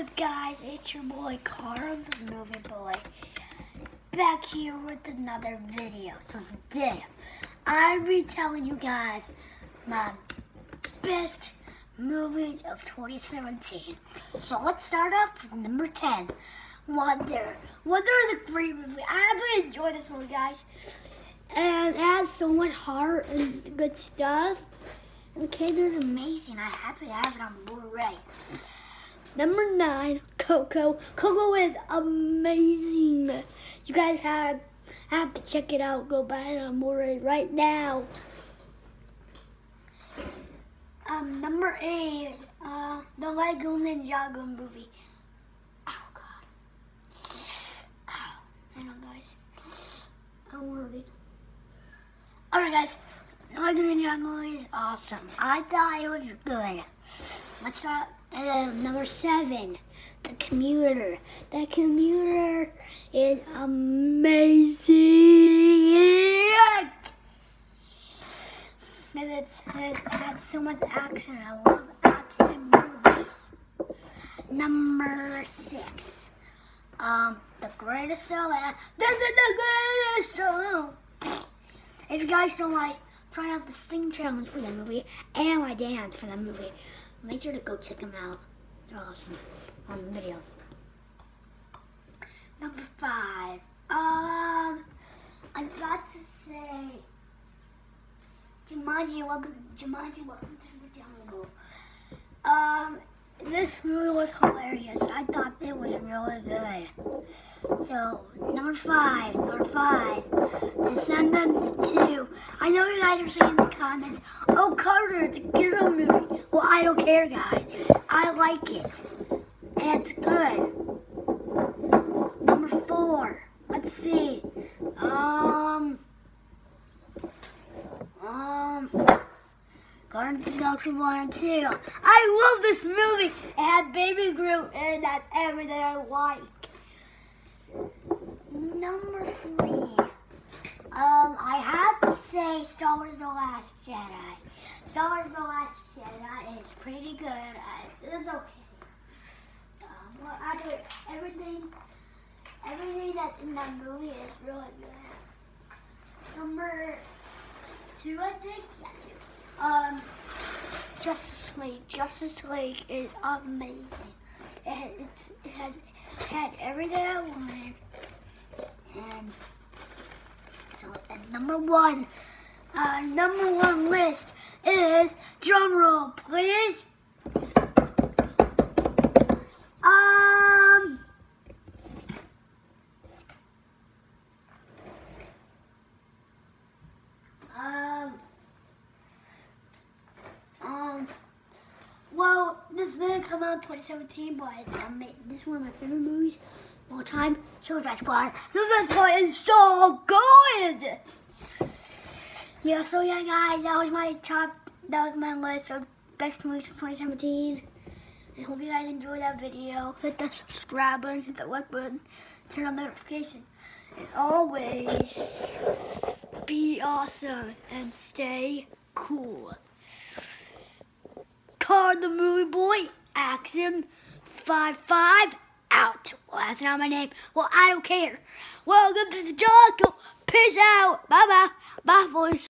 What's up, guys? It's your boy Carter, the movie boy, back here with another video. So today, I'll be telling you guys my best movie of 2017. So let's start off with number 10, Wonder. Wonder is a great movie. I actually enjoy this one guys. And it has so much heart and good stuff. Okay, there's amazing. I had to have it on Blu-ray. Number nine, Coco. Coco is amazing. You guys have have to check it out. Go buy it on Blu-ray right now. Um, number eight, uh, the Lego Ninjago movie. Oh God. Ow. Hang on, guys. I'm worried. Alright, guys. Lego Ninjago is awesome. I thought it was good. Let's start. Uh, number seven, the commuter. The commuter is amazing. And it's, it has so much action. I love action movies. Number six, um, the greatest show. This is the greatest show. If you guys don't like, try out the sing challenge for the movie and my dance for the movie. Make sure to go check them out. They're awesome on the videos. Number five. Um, I got to say, Jumanji, welcome, Jumanji, welcome to the jungle. Um, this movie was hilarious. I thought it was really good. So, number five, number five, Descendants 2. I know you guys are saying in the comments, oh, Carter, it's a good movie. I don't care, guys. I like it. And it's good. Number four, let's see. Um, um, Guardians of the Galaxy 1 and 2. I love this movie. It had Baby Groot and that's everything I like. Number three. Um, I have to say Star Wars The Last Jedi. Star Wars The Last Jedi is pretty good. I, it's okay. Um, well, actually, everything, everything that's in that movie is really good. Number two, I think? Yeah, two. Um, Justice League. Justice League is amazing. It, it's, it has had everything I wanted. And so, at number one, uh, number one list is drum roll, please. Um. Um. Um. Well, this didn't come out in 2017, but this is one of my favorite movies of all time. Suicide Squad. Suicide Squad is so good. Yeah, so yeah, guys, that was my top. That was my list of best movies of 2017. I hope you guys enjoyed that video. Hit that subscribe button, hit that like button, turn on notifications, and always be awesome and stay cool. Card the movie boy, action five five out. Well, that's not my name. Well, I don't care. Welcome to the jungle. Peace out. Bye bye. Bye, boys.